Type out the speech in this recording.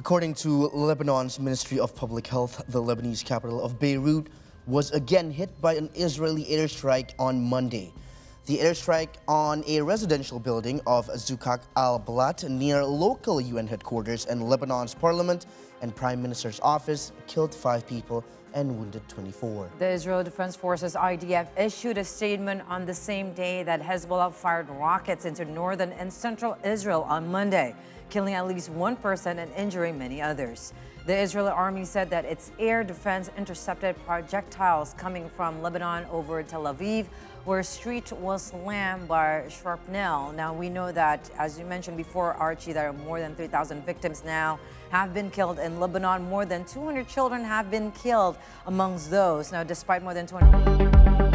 According to Lebanon's Ministry of Public Health, the Lebanese capital of Beirut was again hit by an Israeli airstrike on Monday. The airstrike on a residential building of Zukak al-Balat near local UN headquarters and Lebanon's parliament and prime minister's office killed five people and wounded 24. The Israel Defense Forces IDF issued a statement on the same day that Hezbollah fired rockets into northern and central Israel on Monday, killing at least one person and injuring many others. The Israeli army said that its air defense intercepted projectiles coming from Lebanon over Tel Aviv, where a street was slammed by shrapnel. Now, we know that, as you mentioned before, Archie, there are more than 3,000 victims now have been killed in Lebanon. More than 200 children have been killed amongst those. Now, despite more than 200...